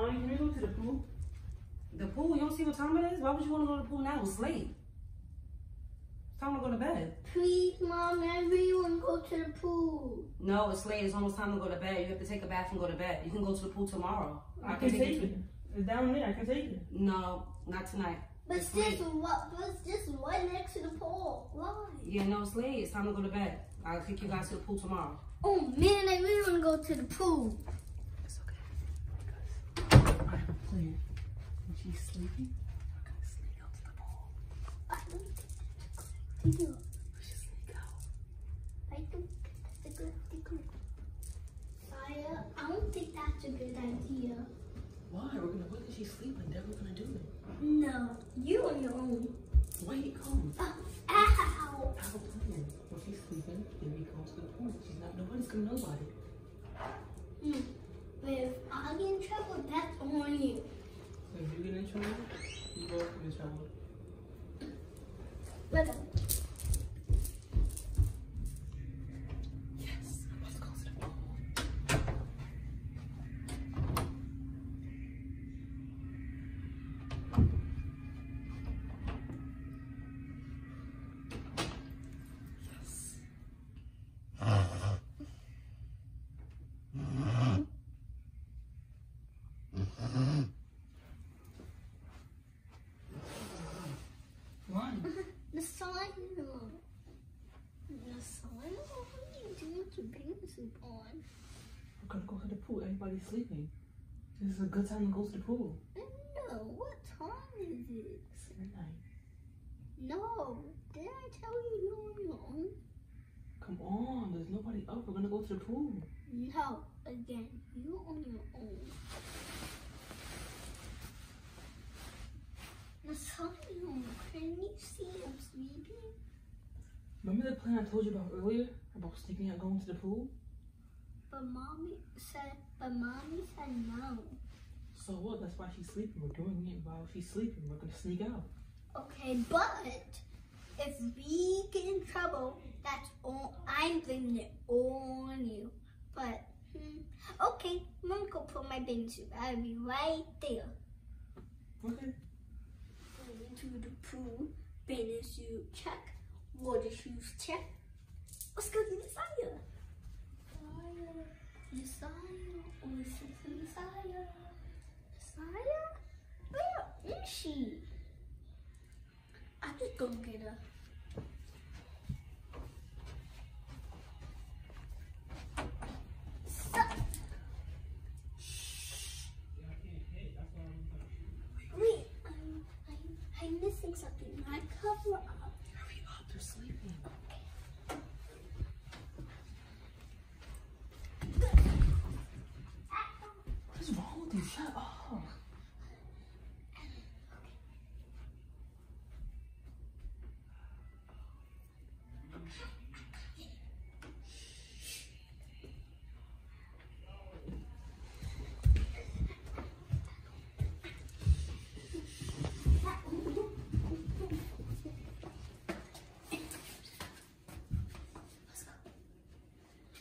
Mommy, can we go to the pool? The pool? You don't see what time it is? Why would you want to go to the pool now? It's late. It's time to go to bed. Please, Mom, I really want to go to the pool. No, it's late. It's almost time to go to bed. You have to take a bath and go to bed. You can go to the pool tomorrow. I can take it. It's down there. I can take it. No, not tonight. But It's this what? But this right next to the pool. Why? Yeah, no, it's late. It's time to go to bed. I'll take you guys to the pool tomorrow. Oh man, I really want to go to the pool. It's okay. I have a plan. When she's sleeping, we're gonna sneak out to the pool. I don't think that's a good idea. We should sneak out. I don't think that's a good idea. Fire, I don't think that's a good idea. Why? We're gonna wait till she's sleeping. Then we're gonna do it. No, you on your own. Wait, come. Uh, ow! I have a plan. When she's sleeping, then we go to the pool. She's not. Nobody's gonna know about it. Hmm. But if I get in trouble, that's on you. So if you get in trouble, you both get in trouble. Let go. Yes. I'm about to go to the pool. Yes. Run. The sign. The sign? What are you doing with your bathing suit on? Gonna go to the pool. Everybody's sleeping. This is a good time to go to the pool. No, what time is it? Midnight. No, did I tell you you're on your own? Come on, there's nobody up. We're gonna go to the pool. No, again, you're on your own. Is. Can you see I'm sleeping? Remember the plan I told you about earlier about sneaking out going to the pool? But mommy said, but mommy said no. So what? That's why she's sleeping. We're doing it while she's sleeping. We're gonna sneak out. Okay, but if we get in trouble, that's all. I'm blaming it on you. But hmm, okay, I'm gonna go put my bathing suit. I'll be right there. Okay. Going into the pool, bathing suit check, water shoes check. Let's go to the fire. Messiah, oh, Messiah. Messiah, where is she? I just go get her. Stop. Wait, I'm, I'm, I'm missing something. My cover up. Hurry up. They're sleeping. What is wrong with you? Shut up.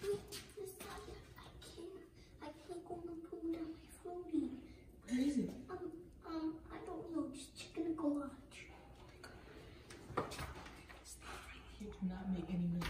Wait, Messiah, I can't, I can't go and pull down my floaty. Where is it? Um, um, I don't know, just chicken a garage. You do not make any noise.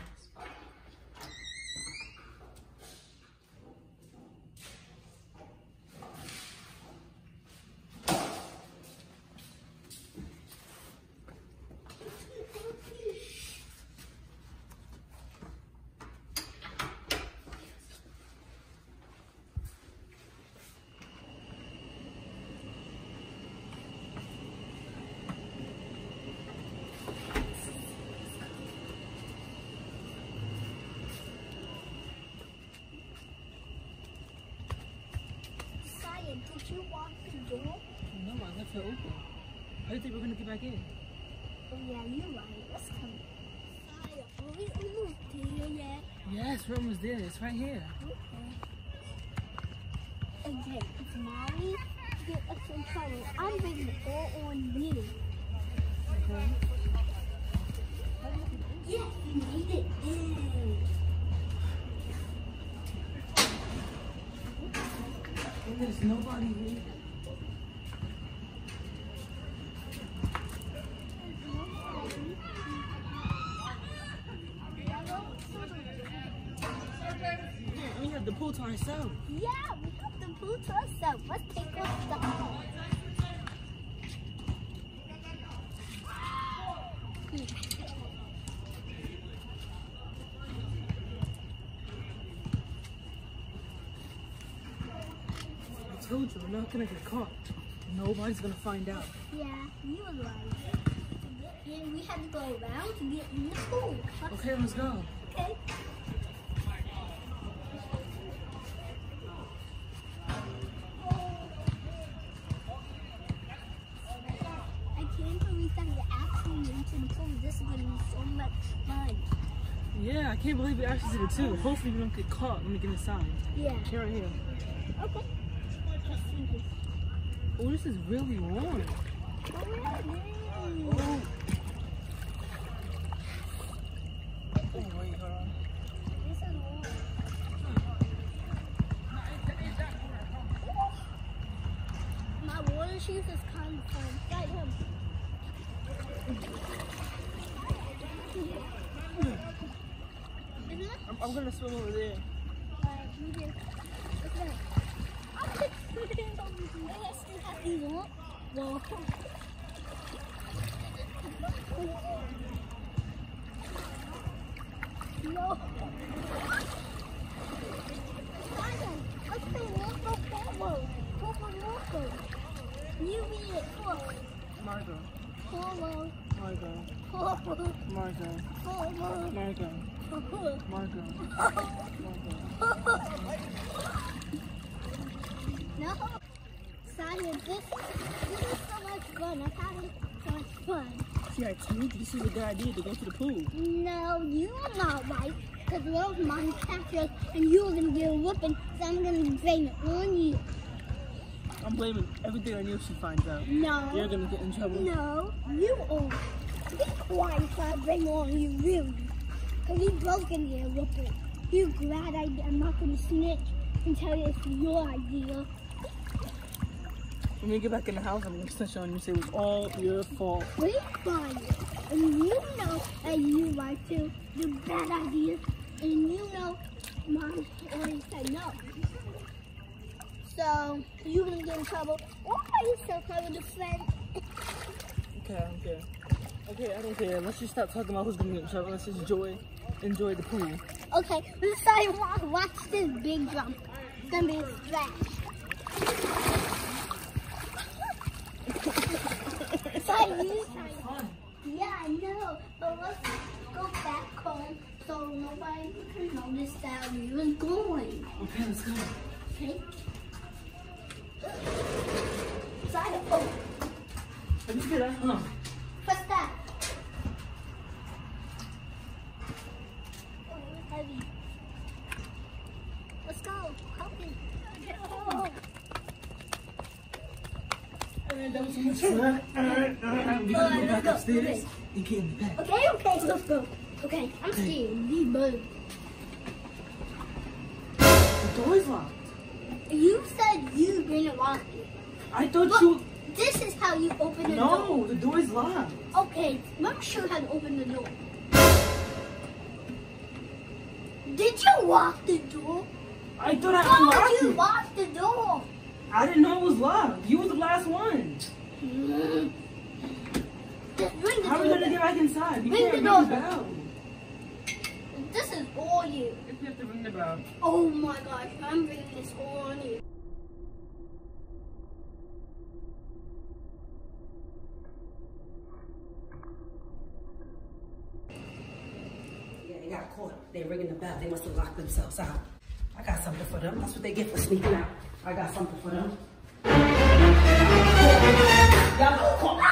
Messiah, did you want the door? No, I left it open. How do you think we're gonna get back in? Oh yeah, you're right. Let's come. Messiah, are we almost there yet? Yes, we're almost there. It's right here. Okay. Again, if mommy get us in trouble, I'm bringing it all on you. Okay. there's nobody here. Yeah, we have the pool to ourselves. Yeah, we have the pool to ourselves. Let's take off the hall. Told you, we're not gonna get caught. Nobody's gonna find out. Yeah, you were right. And we had to go around to get in the pool. Okay, let's go. Okay. I can't believe that we actually went to the pool. This is going to be so much fun. Yeah, I can't believe we actually did it too. Hopefully we don't get caught when we get inside. Yeah. Here, right here. Okay. Let's see this. Oh, this is really warm. Oh, yeah. Wait, hold on. This is warm. My water shoes is kind of fun. Right him. I'm, I'm gonna swim over there. Alright. Polo. Marco. Marco. Marco, Polo. Marco, Polo. Marco, Marco. No. Simon, this, this is so much fun. I'm having so much fun. See, I told you this is a good idea to go to the pool. No, you are not right. Because those mom catchers and you're going to get a whooping, so I'm going to blame it on you. I'm blaming everything on you if she finds out. No. You're gonna get in trouble. No, you are. Be quiet if I bring on you, really. Because you broke in here whooping. You glad I, I'm not going to snitch and tell you it's your idea. When we get back in the house, I'm gonna snitch on you and say it was all your fault. Be quiet. And you know that you like to do bad ideas. And you know mom already said no. So you're gonna get in trouble. Why are you so clever to friend? Okay, I don't care. Okay, I don't care. Let's just stop talking about who's gonna get in trouble. Let's just enjoy, enjoy the pool. Okay, let's watch, watch this big jump. It's gonna be a splash. Sorry, you Fun. Yeah, I know. But let's go back home so nobody can notice that we was going. Okay, let's go. Okay? Side oh, Let me get what's that? Oh, heavy. Let's go. Help me. Oh. Alright, that was so much fun. Alright, alright. We gotta go back Go, upstairs okay. and get in the bed. Okay, okay, let's go. Okay, I'm scared. Leave bird. The door's locked. You said you didn't lock it. I thought Look, you. this is how you open the door. No, the door's locked. Okay, let me show you how to open the door. Did you lock the door? I thought I How unlocked did you it. lock the door? I didn't know it was locked. You were the last one. Mm. Ring the How are we gonna get back inside? We Ring can't the ring the bell. This is all you. If we have to ring the bell. Oh my gosh, I'm bringing this all on you. Yeah, they got caught. They're ringing the bell. They must have locked themselves out. I got something for them. That's what they get for sneaking out. I got something for them. Y'all.